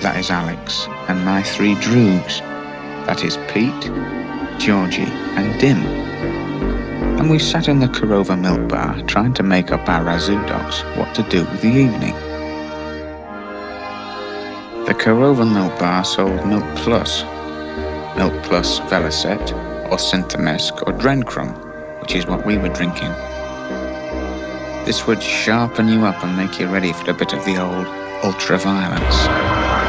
guys Alex and my three droogs. That is Pete, Georgie, and Dim. And we sat in the Korova milk bar trying to make up our rassoodocks what to do with the evening. The Korova milk bar sold Milk Plus, Milk Plus Vellocet, or Synthemesc, or Drencrom, which is what we were drinking. This would sharpen you up and make you ready for a bit of the old ultra violence.